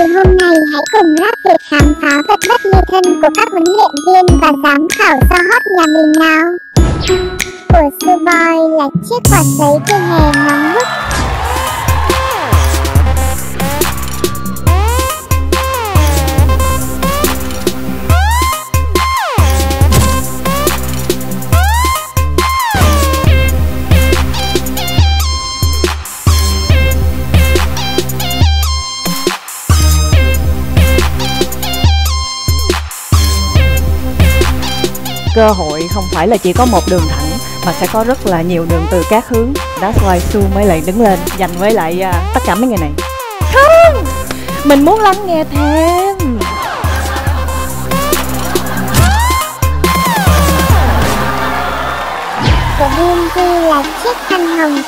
Thì hôm nay hãy cùng lát Việt khám phá vật bất ly thân của các huấn luyện viên và giám khảo so hot nhà mình nào. Của Suboy là chiếc quạt giấy trên hè cơ hội không phải là chỉ có một đường thẳng mà sẽ có rất là nhiều đường từ các hướng. That's why Su mới lại đứng lên dành với lại uh, tất cả mấy người này. Không! Mình muốn lắng nghe thêm. Của BMG là chiếc khăn hồng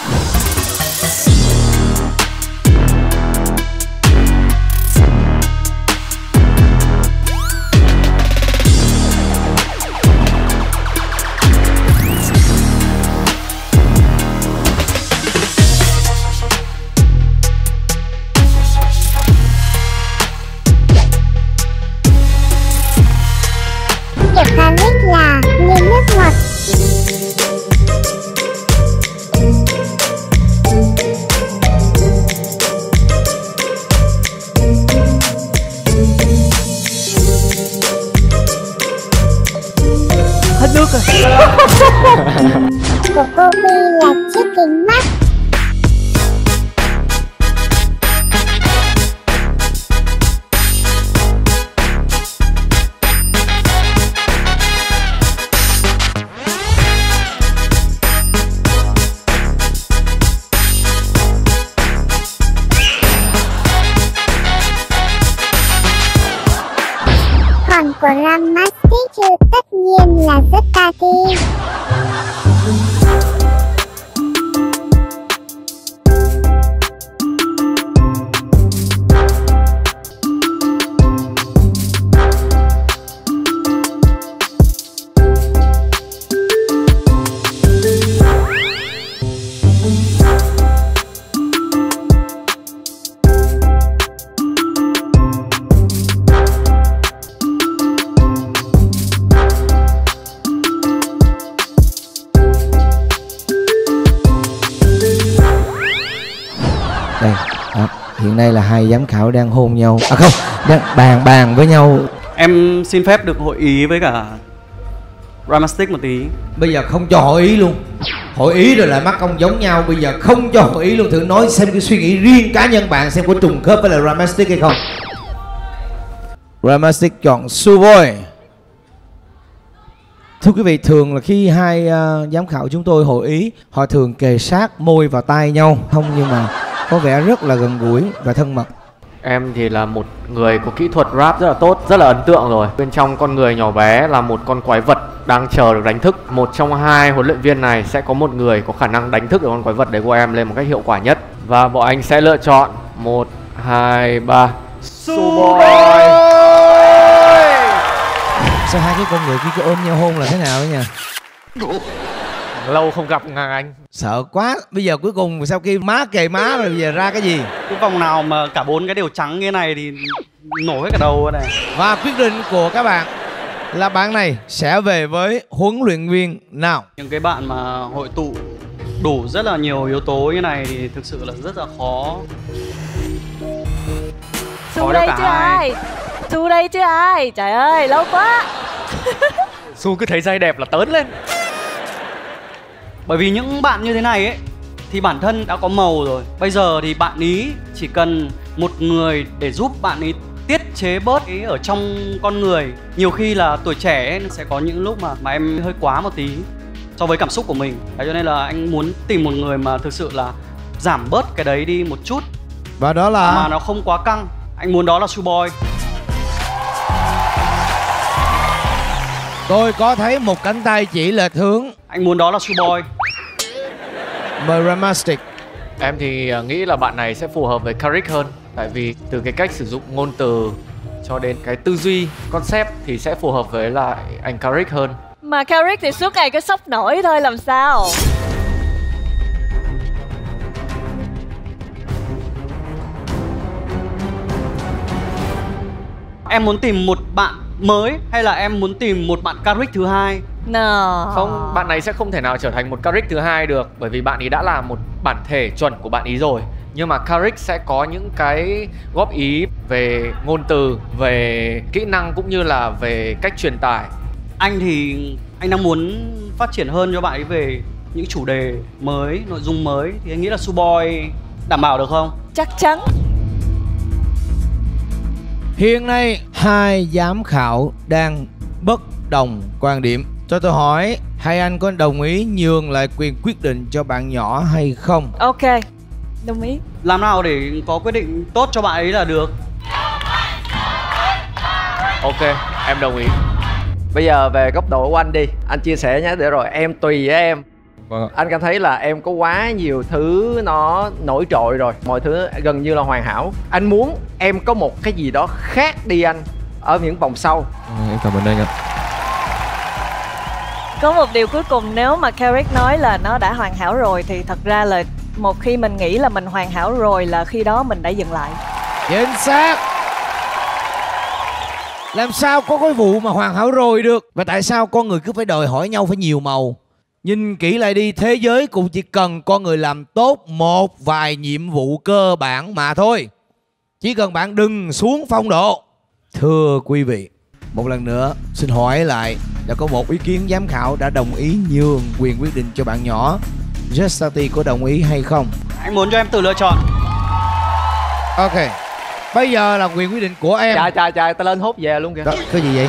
nước rồi của cô Vi là chiếc kính mắt. Là hiện nay là hai giám khảo đang hôn nhau. À không đang bàn bàn với nhau. Em xin phép được hội ý với cả Ramastic một tí. Bây giờ không cho hội ý luôn. Hội ý rồi lại mắc công giống nhau. Bây giờ không cho hội ý luôn. Thử nói xem cái suy nghĩ riêng cá nhân bạn xem có trùng khớp với lại Ramastic hay không. Ramastic chọn Suvoy. Thưa quý vị, thường là khi hai ờ, giám khảo chúng tôi hội ý Họ thường kề sát môi vào tai nhau. Không nhưng mà có vẻ rất là gần gũi và thân mật Em thì là một người có kỹ thuật rap rất là tốt, rất là ấn tượng rồi. Bên trong con người nhỏ bé là một con quái vật đang chờ được đánh thức. Một trong hai huấn luyện viên này sẽ có một người có khả năng đánh thức được con quái vật đấy của em lên một cách hiệu quả nhất. Và bọn anh sẽ lựa chọn một, hai, ba. Suboy. Sao hai cái con người kia cứ ôm nhau hôn là thế nào ấy nha Lâu không gặp ngang anh. Sợ quá Bây giờ cuối cùng sau khi má kề má rồi bây giờ ra cái gì? Cái vòng nào mà cả bốn cái đều trắng như này thì nổ hết cả đầu này. Và quyết định của các bạn Là bạn này sẽ về với huấn luyện viên nào? Những cái bạn mà hội tụ đủ rất là nhiều yếu tố như này thì thực sự là rất là khó. Su Có đây chứ ai? Su đây chứ ai? Trời ơi lâu quá. Su cứ thấy dây đẹp là tớn lên. Bởi vì những bạn như thế này ấy thì bản thân đã có màu rồi. Bây giờ thì bạn ý chỉ cần một người để giúp bạn ý tiết chế bớt cái ở trong con người. Nhiều khi là tuổi trẻ ấy, sẽ có những lúc mà mà em hơi quá một tí so với cảm xúc của mình. Thế cho nên là anh muốn tìm một người mà thực sự là giảm bớt cái đấy đi một chút. Và đó mà là nó không quá căng. Anh muốn đó là Suboy Tôi có thấy một cánh tay chỉ lệch hướng Anh muốn đó là Suboy Mời Ramastic. Em thì à, nghĩ là bạn này sẽ phù hợp với Carrick hơn Tại vì từ cái cách sử dụng ngôn từ cho đến cái tư duy, concept thì sẽ phù hợp với lại anh Carrick hơn. Mà Carrick thì suốt ngày cứ sốc nổi thôi làm sao? Em muốn tìm một bạn mới hay là em muốn tìm một bạn Caric thứ hai? No Không, bạn này sẽ không thể nào trở thành một Carrick thứ hai được bởi vì bạn ấy đã là một bản thể chuẩn của bạn ấy rồi. Nhưng mà Carrick sẽ có những cái góp ý về ngôn từ, về kỹ năng cũng như là về cách truyền tải. anh thì anh đang muốn phát triển hơn cho bạn ấy về những chủ đề mới nội dung mới. Thì anh nghĩ là Suboy đảm bảo được không? Chắc chắn Hiện nay hai giám khảo đang bất đồng quan điểm. Cho tôi hỏi, hai anh có đồng ý nhường lại quyền quyết định cho bạn nhỏ hay không? ok đồng ý làm nào để có quyết định tốt cho bạn ấy là được Ok, em đồng ý. Bây giờ về góc độ của anh đi Anh chia sẻ nhé để rồi em tùy với em Vâng ạ. Anh cảm thấy là em có quá nhiều thứ nó nổi trội rồi Mọi thứ gần như là hoàn hảo. Anh muốn em có một cái gì đó khác đi anh Ở những vòng sau. Ờ, Em cảm ơn anh ạ. có một điều cuối cùng nếu mà Carrick nói là nó đã hoàn hảo rồi thì thật ra là một khi mình nghĩ là mình hoàn hảo rồi là khi đó mình đã dừng lại. Chính xác. Làm sao có cái vụ mà hoàn hảo rồi được? Và tại sao con người cứ phải đòi hỏi nhau phải nhiều màu Nhìn kỹ lại đi Thế giới cũng chỉ cần con người làm tốt Một vài nhiệm vụ cơ bản mà thôi. Chỉ cần bạn đừng xuống phong độ. Thưa quý vị Một lần nữa xin hỏi lại Đã có một ý kiến giám khảo đã đồng ý nhường quyền quyết định cho bạn nhỏ. Justati có đồng ý hay không? Anh muốn cho em tự lựa chọn. Ok Bây giờ là quyền quyết định của em. Trời trời trời ta lên hốt về luôn kìa. Đó, cái gì vậy?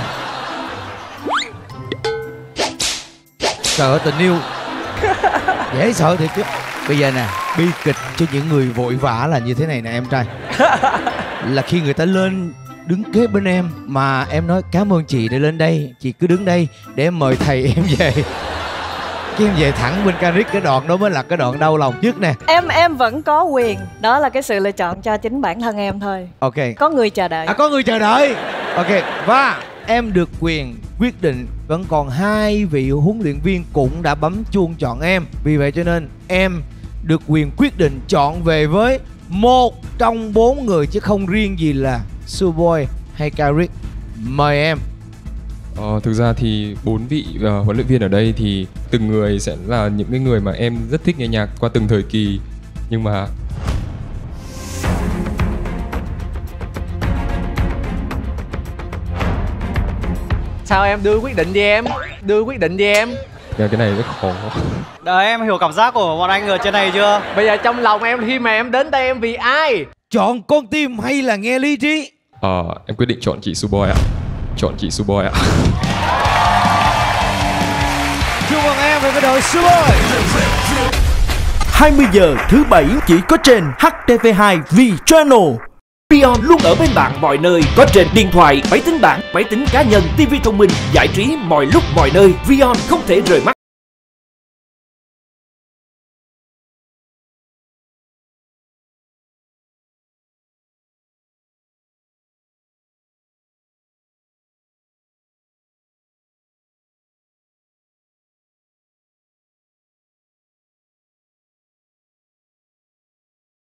Sợ tình yêu. Dễ sợ thiệt chứ. Bây giờ nè, bi kịch cho những người vội vã là như thế này nè em trai. Là khi người ta lên đứng kế bên em Mà em nói cảm ơn chị đã lên đây Chị cứ đứng đây để em mời thầy em về. Cái em về thẳng bên Caric cái đoạn đó mới là cái đoạn đau lòng nhất nè. Em em vẫn có quyền. Đó là cái sự lựa chọn cho chính bản thân em thôi. Ok. Có người chờ đợi. À có người chờ đợi. Ok và em được quyền quyết định Vẫn còn hai vị huấn luyện viên cũng đã bấm chuông chọn em. Vì vậy cho nên em được quyền quyết định chọn về với một trong bốn người chứ không riêng gì là Suboy hay Carrick. Mời em. Ờ, thực ra thì bốn vị uh, huấn luyện viên ở đây thì từng người sẽ là những cái người mà em rất thích nghe nhạc qua từng thời kỳ. Nhưng mà Sao em đưa quyết định đi em Đưa quyết định đi em cái cái này rất khó. đấy em hiểu cảm giác của bọn anh ở trên này chưa Bây giờ trong lòng em khi mà em đến đây em vì ai Chọn con tim hay là nghe lý trí Ờ, em quyết định chọn chị Suboy ạ. Chọn chị Suboy ạ. Chúc mừng em về với đội Suboy 20 giờ thứ bảy chỉ có trên HTV2 V Channel. Beyond luôn ở bên bạn mọi nơi, có trên điện thoại, máy tính bảng, máy tính cá nhân, TV thông minh, giải trí mọi lúc mọi nơi. Beyond không thể rời mắt